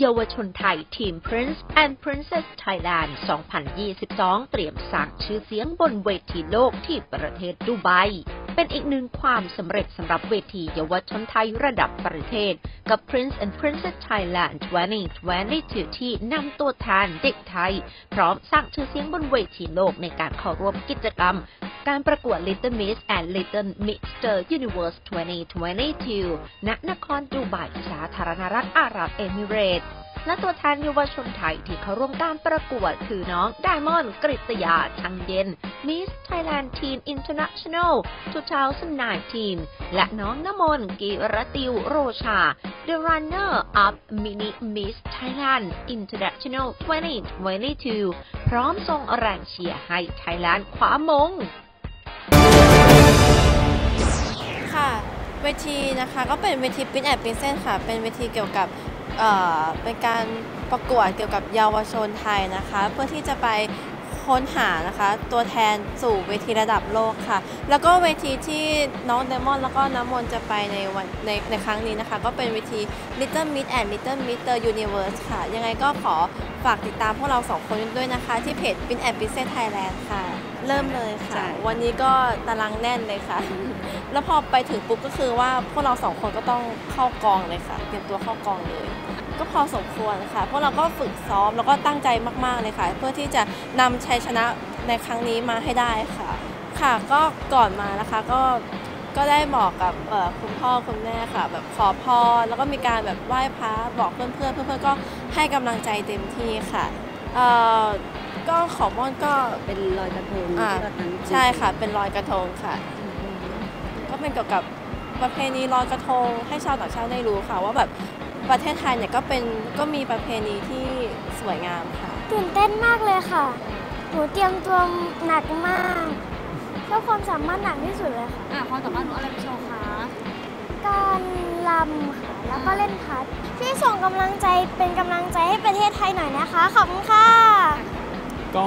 เยาวชนไทยทีม Prince and Princess Thailand 2022 เตรียมสร้างชื่อเสียงบนเวทีโลกที่ประเทศดูไบ เป็นอีกหนึ่งความสำเร็จสำหรับเวทีเยาวชนไทยระดับประเทศ กับ Prince and Princess Thailand 2022ที่นำตัวแทนเด็กไทย พร้อมสร้างชื่อเสียงบนเวทีโลกในการเข้าร่วมกิจกรรม การประกวด Little Miss and Little Mr. Universe 2022 ณ นครดูไบสาธารณรัฐอาหรับเอมิเรตส์และตัวแทนเยาวชนไทยที่เข้าร่วมการประกวดคือน้องไดมอนด์กฤษยาชังเย็น Miss Thailand Teen International 2019 และน้องนมนกิรติวโรชา The Runner Up Mini Miss Thailand International 2022 พร้อมส่งแรงเชียร์ให้ไทยแลนด์คว้ามง วทีนะคะ ก็เป็นเวทีปิ้นแอบปิ้นเส้นค่ะ เป็นเวทีเกี่ยวกับเอ่อเป็นการประกวดเกี่ยวกับเยาวชนไทยนะคะ เพื่อที่จะไปค้นหานะคะตัวแทนสู่เวทีระดับโลกค่ะ แล้วก็เวทีที่น้องเดมอนแล้วก็น้ำมนต์จะไปในวันในในครั้งนี้นะคะ ก็เป็นเวที Little Miss and Little Mr. Universe ค่ะ ยังไงก็ขอฝากติดตามพวกเราสองคนด้วยนะคะ ที่เพจ Pin and Princess Thailand ค่ะ เริ่มเลยค่ะใช่วันนี้ก็ตารางแน่นเลยค่ะ แล้วพอไปถึงปุ๊บก็คือว่าพวกเราสองคนก็ต้องเข้ากองเลยค่ะ เตรียมตัวเข้ากองเลย ก็พอสมควรค่ะ พวกเราก็ฝึกซ้อมแล้วก็ตั้งใจมากๆเลยค่ะ เพื่อที่จะนำชัยชนะในครั้งนี้มาให้ได้ค่ะ ค่ะก็ก่อนมานะคะก็ก็ได้บอกกับเอ่อคุณพ่อคุณแม่ค่ะ แบบขอพรแล้วก็มีการแบบไหว้พระบอกเพื่อนๆเพื่อนๆก็ให้กำลังใจเต็มที่ค่ะเอ่อก็ขอม่อนก็เป็นรอยกระทงอ่าที่ว่าทั้งใช่ค่ะเป็นลอยกระทงค่ะ ก็เป็นเกี่ยวกับประเพณีลอยกระทงให้ชาวต่างชาติได้รู้ค่ะ ว่าแบบประเทศไทยเนี่ยก็เป็นก็มีประเพณีที่สวยงามค่ะ ตื่นเต้นมากเลยค่ะ หนูเตรียมตัวหนักมากเพื่อความสามารถหนักที่สุดเลยค่ะ อะความสามารถหนูอะไรไปโชว์คะการลำค่ะแล้วก็เล่นพัดที่ส่งกำลังใจเป็นกำลังใจให้ประเทศไทยหน่อยนะคะ ขอบคุณค่ะก็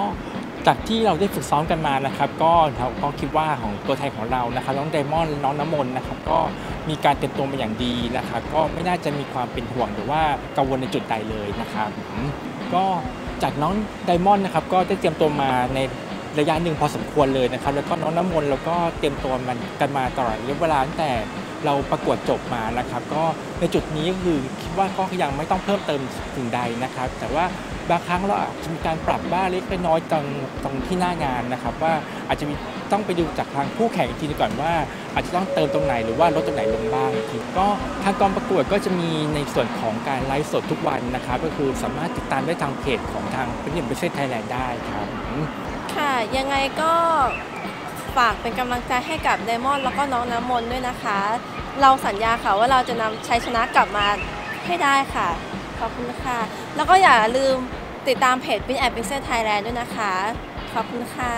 จากที่เราได้ฝึกซ้อมกันมานะครับ ก็เราก็คิดว่าของตัวแทนของเรานะครับน้องไดมอนด์น้องน้ำมนต์นะครับ ก็มีการเตรียมตัวมาอย่างดีนะครับ ก็ไม่น่าจะมีความเป็นห่วงหรือว่ากังวลในจุดใดเลยนะครับ ก็จากน้องไดมอนด์นะครับ ก็ได้เตรียมตัวมาในระยะหนึ่งพอสมควรเลยนะครับ แล้วก็น้องน้ำมนต์แล้วก็เตรียมตัวมันกันมาตลอดระยะเวลาตั้งแต่เราประกวดจบมานะครับ ก็ในจุดนี้ก็คือคิดว่าก็ยังไม่ต้องเพิ่มเติมสิ่งใดนะครับ แต่ว่า บางครั้งเราอาจจะมีการปรับบ้างเล็กน้อยตรงตรงที่หน้างานนะครับ ว่าอาจจะมีต้องไปดูจากทางผู้แข่งอีกทีนึงก่อนว่า อาจจะต้องเติมตรงไหนหรือว่าลดตรงไหนลงบ้างกทีก็ทางกองประกวดก็จะมีในส่วนของการไลฟ์สดทุกวันนะครับ ก็คือสามารถติดตามได้ทางเพจของทางเป็นอย่างประเทศไทยแลนด์ได้ครับค่ะยังไงก็ฝากเป็นกำลังใจให้กับไดมอนด์แล้วก็น้องน้ำมนต์ด้วยนะคะ เราสัญญาค่ะว่าเราจะนำชัยชนะกลับมาให้ได้ค่ะ ขอบคุณค่ะ แล้วก็อย่าลืมติดตามเพจ Pin and Princess Thailand ด้วยนะคะ ขอบคุณค่ะ